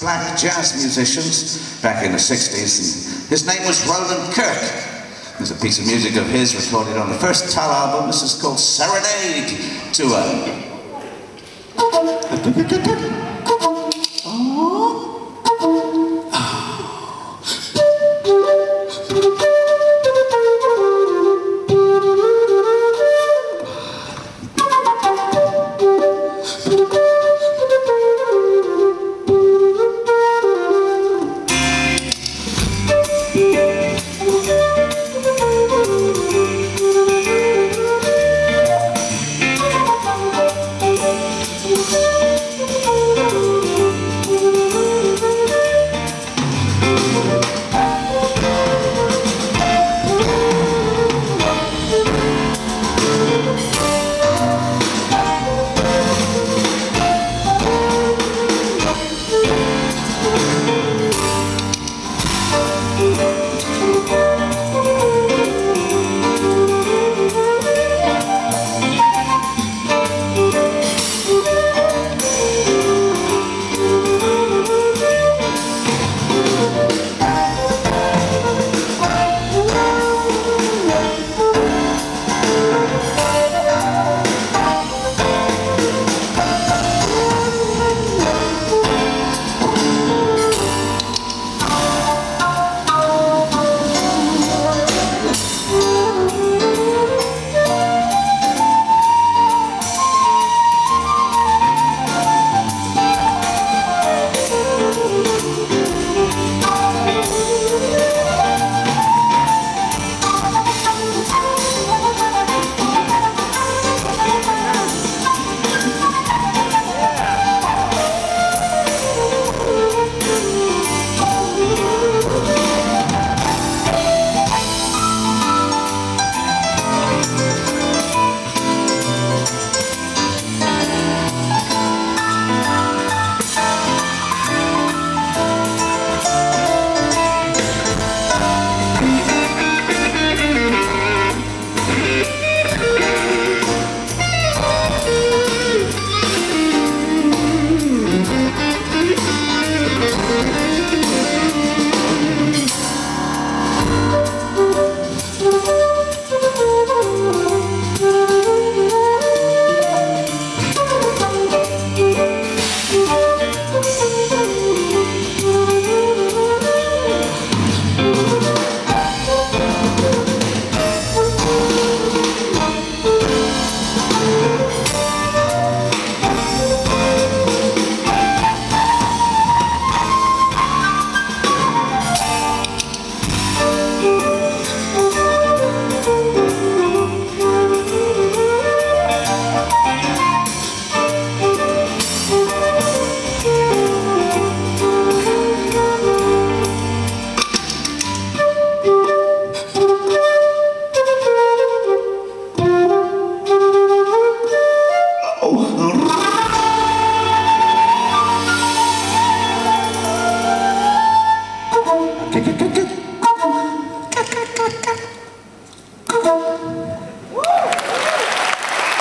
black jazz musicians back in the 60s. And his name was Roland Kirk. There's a piece of music of his recorded on the first Tull album. This is called Serenade to a...